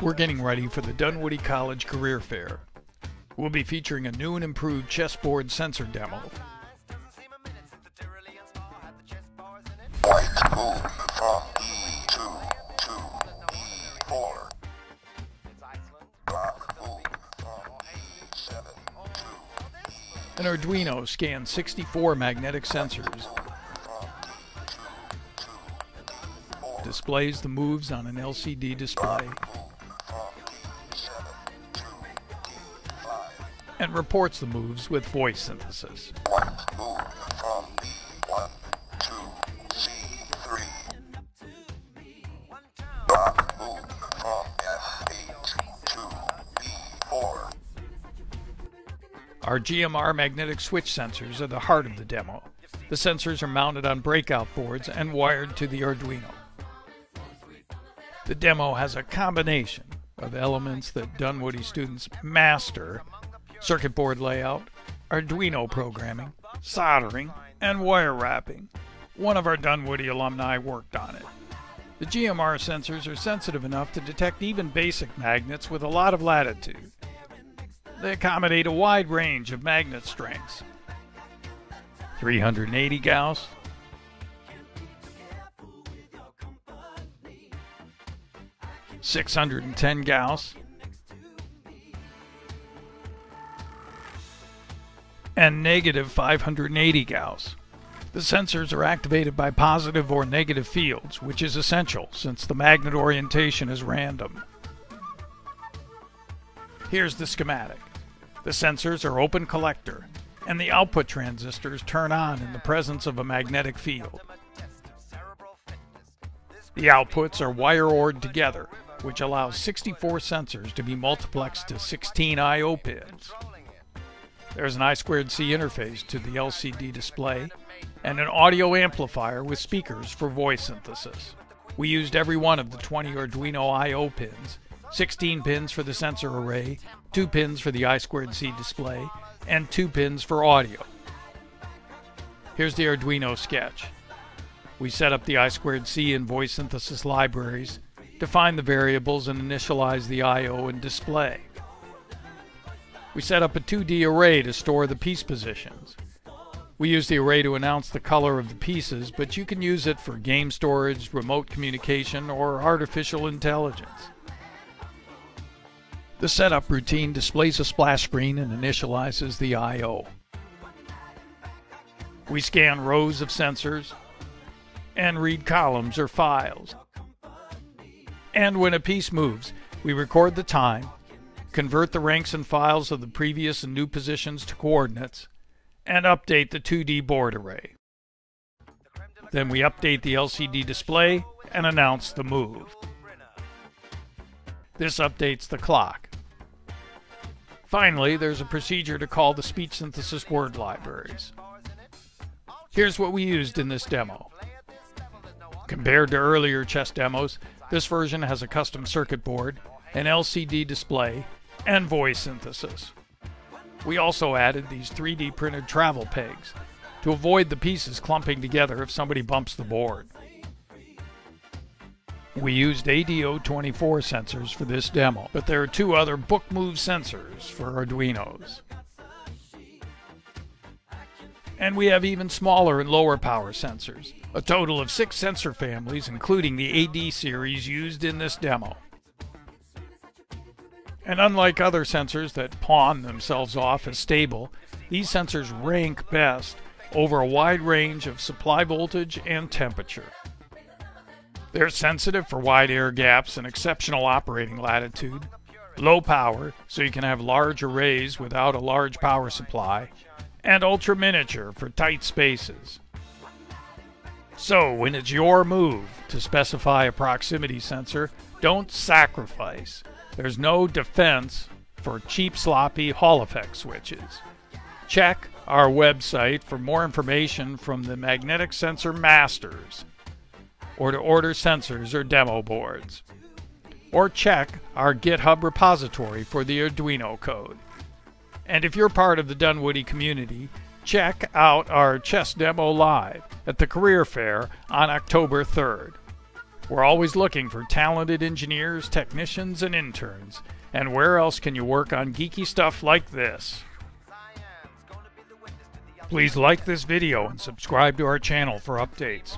We're getting ready for the Dunwoody College Career Fair. We'll be featuring a new and improved chessboard sensor demo. Doesn't seem a minute since the displays the moves on an LCD display, and reports the moves with voice synthesis. White move from B1 to C3. Black move from F8 to B4. Our GMR magnetic switch sensors are the heart of the demo. The sensors are mounted on breakout boards and wired to the Arduino. The demo has a combination of elements that Dunwoody students master circuit board layout, Arduino programming, soldering, and wire wrapping. One of our Dunwoody alumni worked on it. The GMR sensors are sensitive enough to detect even basic magnets with a lot of latitude. They accommodate a wide range of magnet strengths. 380 Gauss, 610 Gauss, and negative 580 Gauss. The sensors are activated by positive or negative fields, which is essential since the magnet orientation is random. Here's the schematic. The sensors are open collector, and the output transistors turn on in the presence of a magnetic field. The outputs are wire ORed together, which allows 64 sensors to be multiplexed to 16 I.O. pins. There's an I2C interface to the LCD display and an audio amplifier with speakers for voice synthesis. We used every one of the 20 Arduino I.O. pins, 16 pins for the sensor array, 2 pins for the I2C display, and 2 pins for audio. Here's the Arduino sketch. We set up the I2C and voice synthesis libraries, define the variables, and initialize the I.O. and display. We set up a 2D array to store the piece positions. We use the array to announce the color of the pieces, but you can use it for game storage, remote communication, or artificial intelligence. The setup routine displays a splash screen and initializes the I.O. We scan rows of sensors and read columns or files. And when a piece moves, we record the time, convert the ranks and files of the previous and new positions to coordinates, and update the 2D board array. Then we update the LCD display and announce the move. This updates the clock. Finally, there's a procedure to call the speech synthesis word libraries. Here's what we used in this demo. Compared to earlier chess demos, this version has a custom circuit board, an LCD display, and voice synthesis. We also added these 3D printed travel pegs to avoid the pieces clumping together if somebody bumps the board. We used AD024 sensors for this demo, but there are two other book move sensors for Arduinos. And we have even smaller and lower power sensors, a total of six sensor families, including the AD series used in this demo. And unlike other sensors that pawn themselves off as stable, these sensors rank best over a wide range of supply voltage and temperature. They're sensitive for wide air gaps and exceptional operating latitude, low power, so you can have large arrays without a large power supply, and ultra miniature for tight spaces. So, when it's your move to specify a proximity sensor, don't sacrifice. There's no defense for cheap, sloppy Hall effect switches. Check our website for more information from the Magnetic Sensor Masters, or to order sensors or demo boards. Or check our GitHub repository for the Arduino code. And if you're part of the Dunwoody community, check out our chess demo live at the Career Fair on October 3rd. We're always looking for talented engineers, technicians, and interns. And where else can you work on geeky stuff like this? Please like this video and subscribe to our channel for updates.